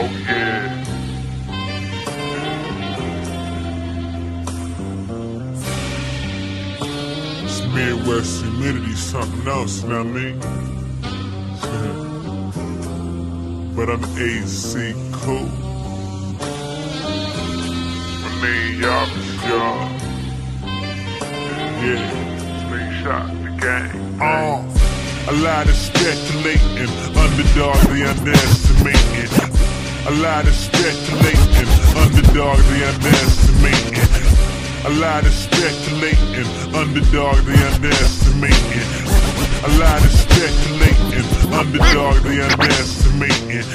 Oh yeah. This Midwest humidity something else, you know what I mean? but I'm AC cool. My name y'all y'all. Yeah. Slingshot the gang. Oh a lot of speculating, underdog they underestimating. A lot of speculating, underdog they underestimating. A lot of speculating, underdog they underestimating. A lot of speculating, underdog they underestimating.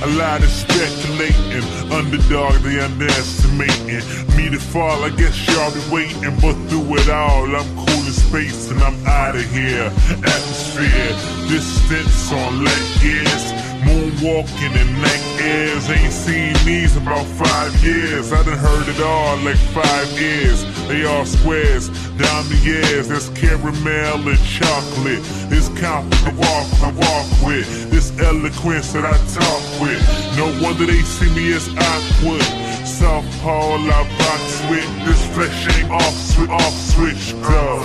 A lot of speculating, underdog they underestimating. Me to fall, I guess y'all be waiting, but through it all, I'm cool in space and I'm out of here. Atmosphere, distance on leg gears. Moonwalking in neck airs, ain't seen these about five years. I done heard it all like five years. They all squares, down the years. There's caramel and chocolate. This confident to walk, I walk with. This eloquence that I talk with. No wonder they see me as awkward. South Pole, I box with. This flesh ain't off, switch, off switch, girl.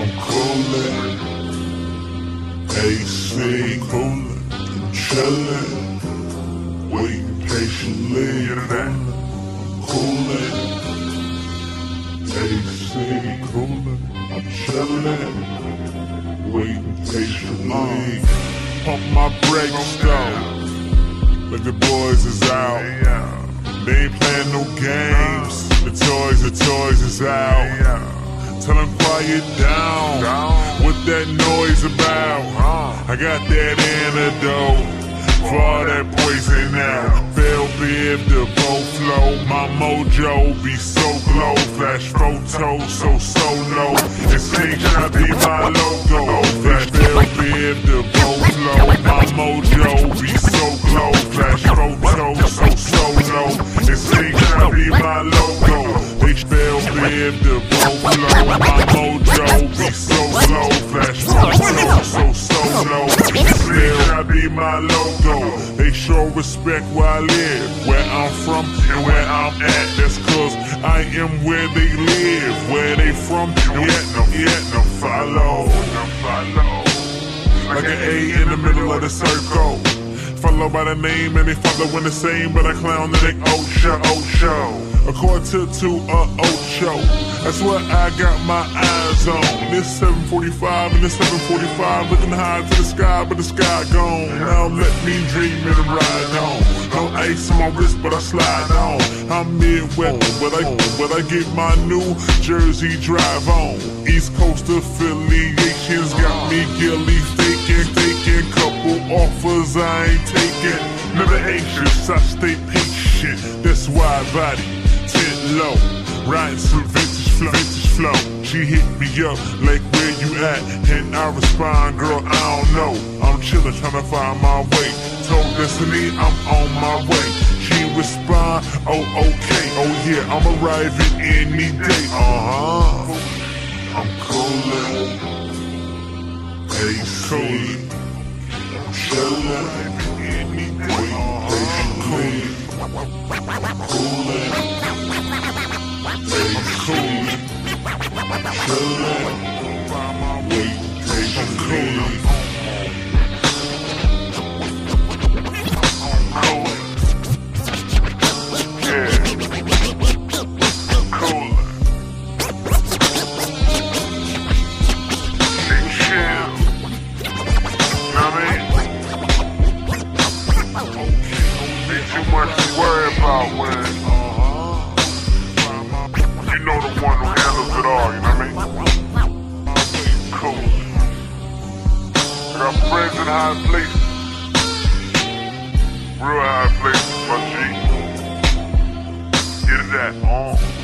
I'm coolin'. AC coolin' chillin', waiting patiently, and then I'm coolin', AC coolin', I'm chillin', waiting patiently, pump my brakes down, but the boys is out, they ain't playin' no games, the toys, the toys is out. Tell them quiet down. What that noise about? I got that antidote for all that poison now. Fail if the bow flow. My mojo be so glow. Flash photo so solo. And screenshot be my logo. If the flow. My mojo be so slow. Flash photo so solo. Still I be my logo. They show respect where I live, where I'm from and where I'm at. That's cause I am where they live, where they from. Yet no, yet no follow. Like an A in the middle of the circle. Follow by the name and they follow in the same, but I clown the Nick Ocho, oh, Ocho. Oh, A quarter to a Ocho. That's what I got my eyes on. This 745 and this 745 looking high to the sky, but the sky gone. Now let me dream and ride on. No ice on my wrist, but I slide on. I'm Midwest, but I but I get my New Jersey drive on. East Coast affiliations got me gilly faking, faking. Couple offers I ain't taking. Never anxious, I stay patient. That's why I body low, riding some vintage flow, vintage flow. She hit me up like where you at, and I respond, girl, I don't know. I'm chillin', tryna find my way. Told Destiny I'm on my way. She respond, oh okay, oh yeah, I'm arriving any day. Uh huh. I'm coolin', AC, I'm chillin', any day. Waiting patiently, coolin', got friends in high places. Real high places, my G. Get it that on.